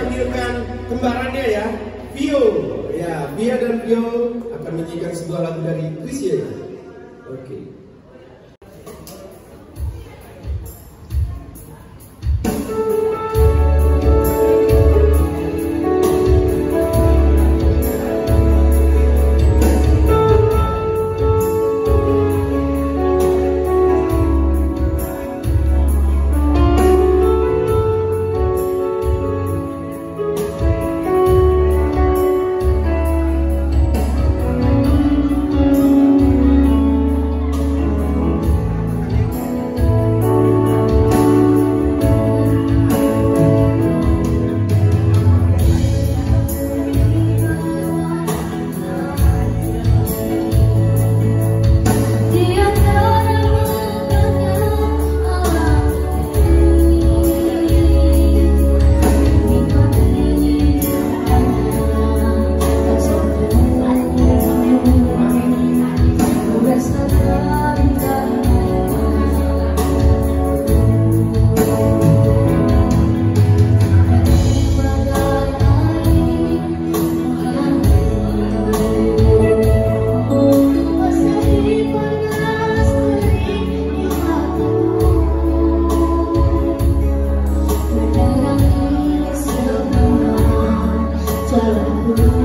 panggilkan kembarannya ya, Vio. Ya, Via dan Vio akan menyanyikan sebuah lagu dari Chrisye. Oke. you.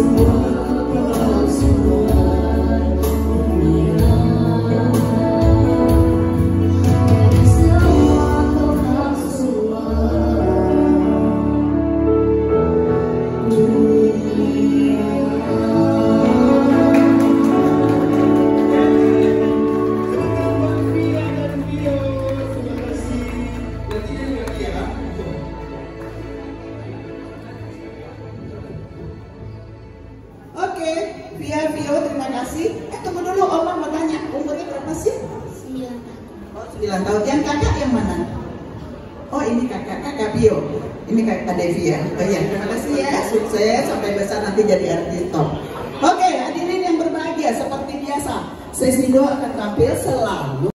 Oke, 9 tahun. Yang kakak yang mana? Oh ini kakak, kakak Vio. Ini kakak Devi ya. Oh iya, terima kasih ya. Sukses sampai besar nanti jadi artis top. Oke, hadirin yang berbahagia seperti biasa. Sesi 2 akan tampil selalu.